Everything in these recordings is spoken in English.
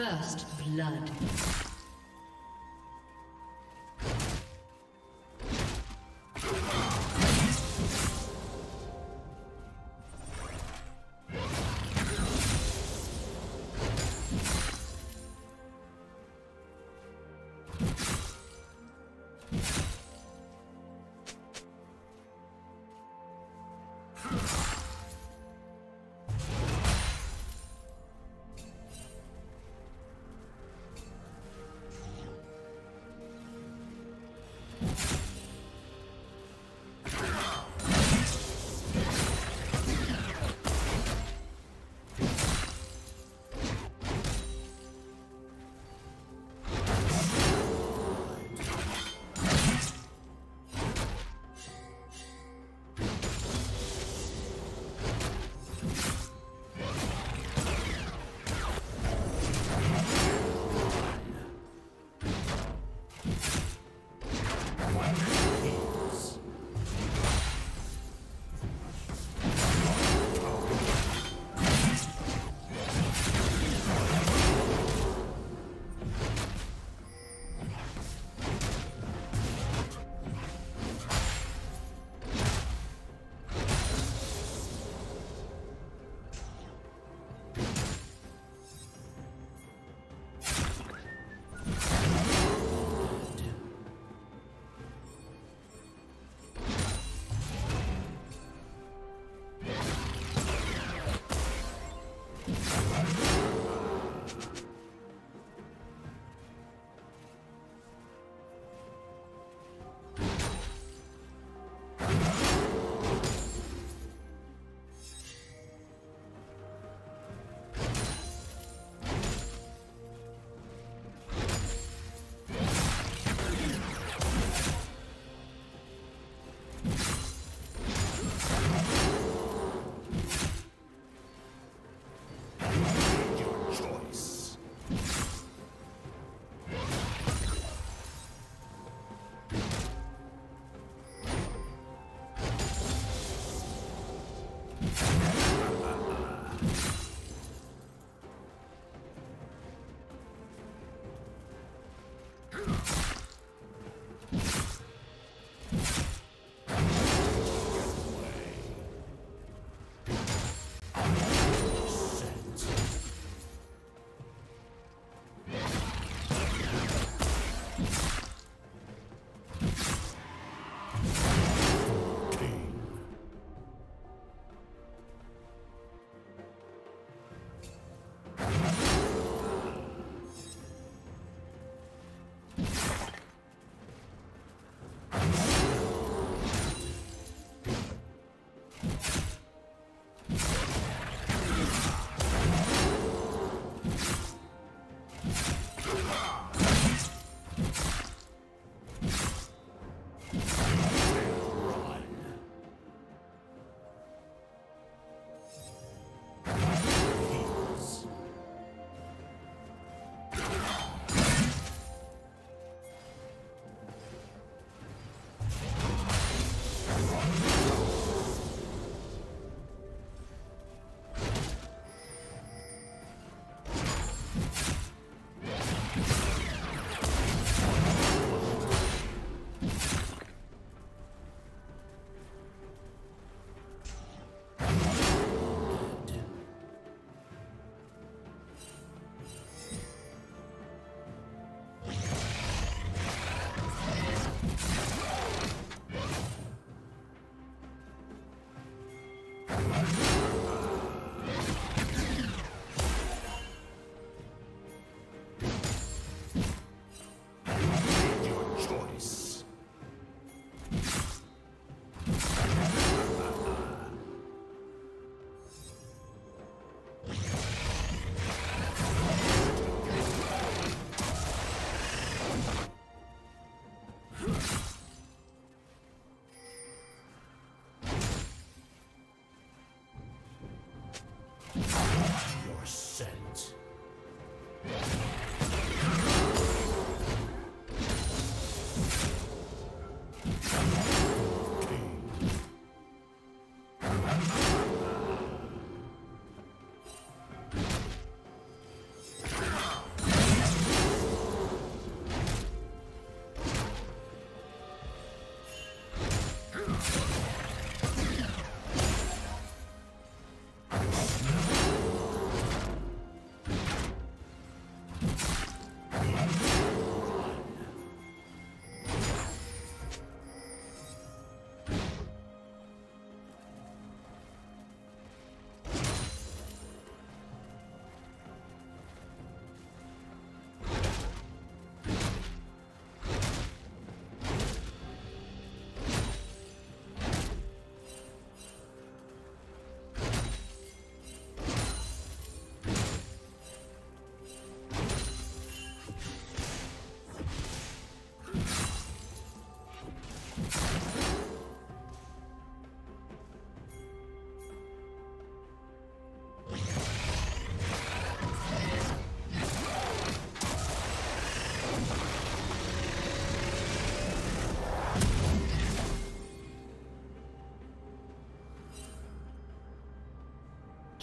First blood.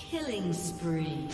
Killing spree.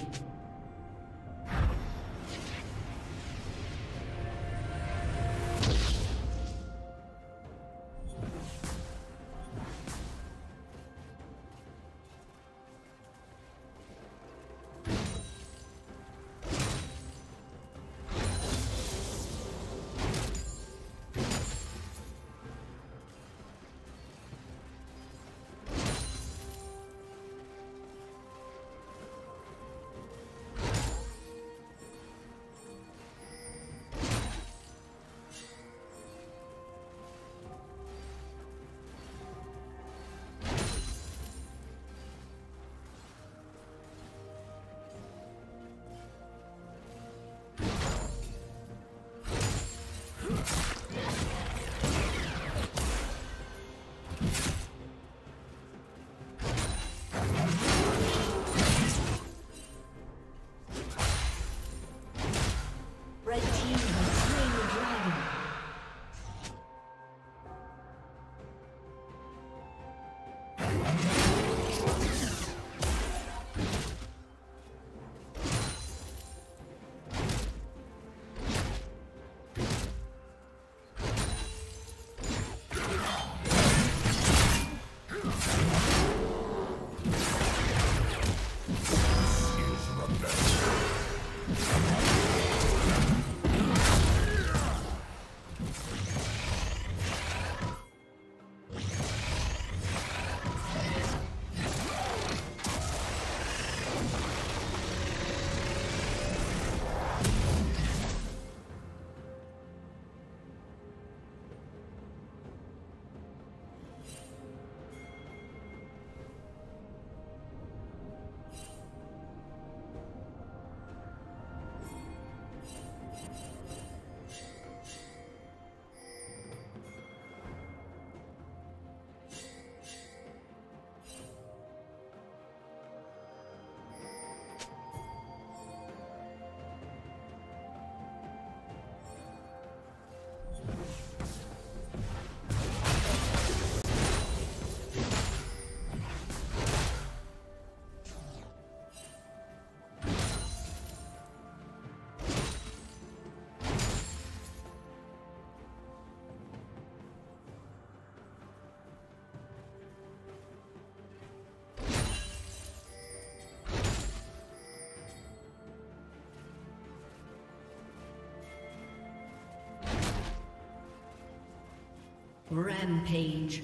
Rampage.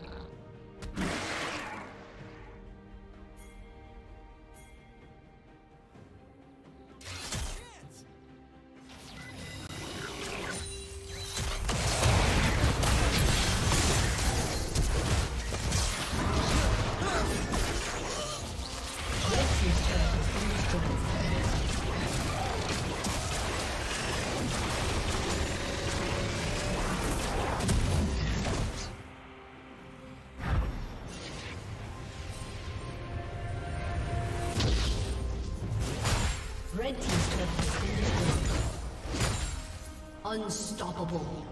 Unstoppable.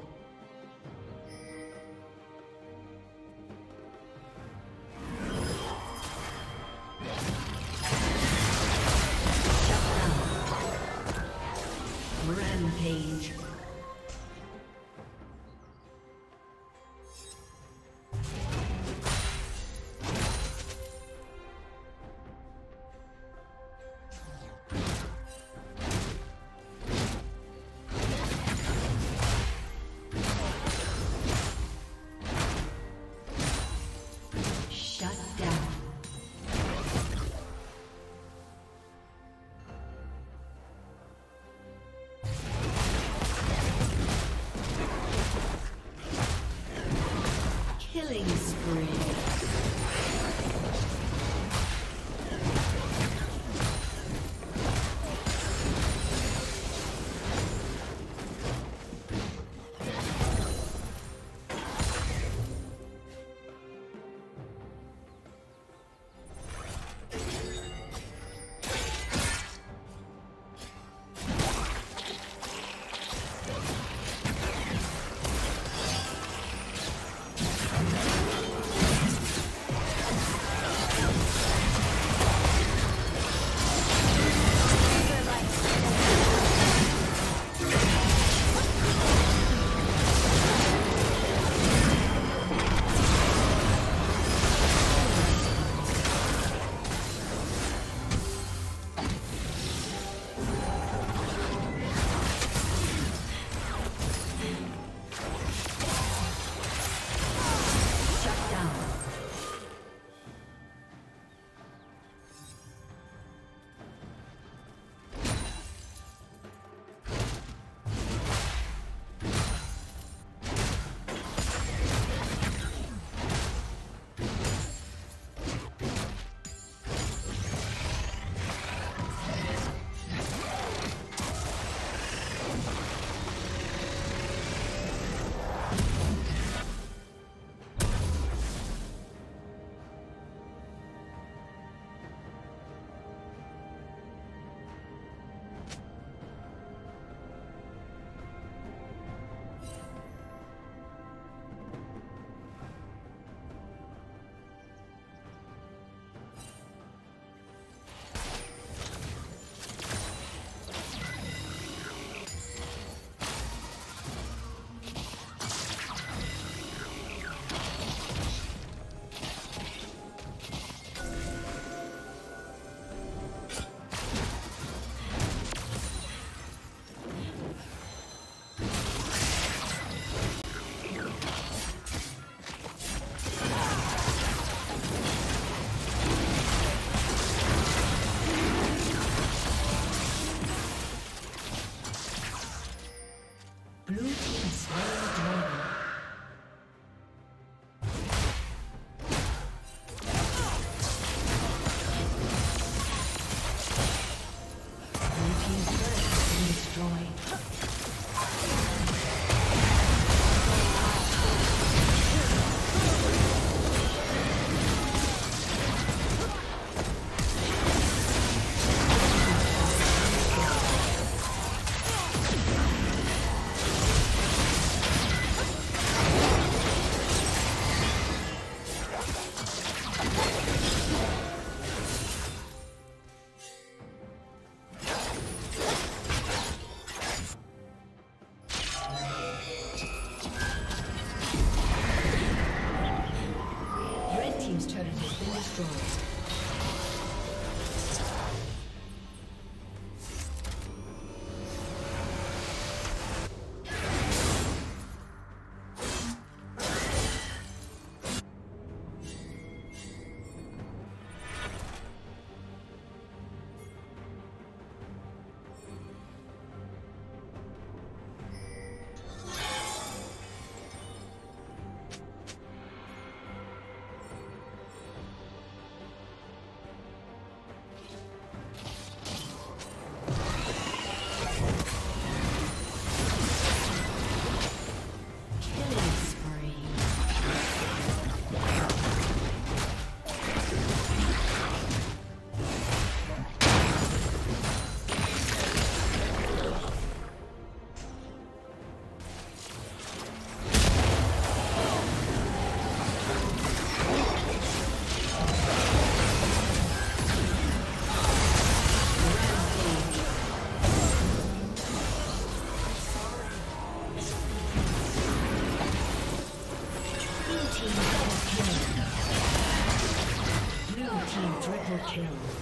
kill.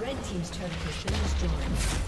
Red team's turret has been destroyed.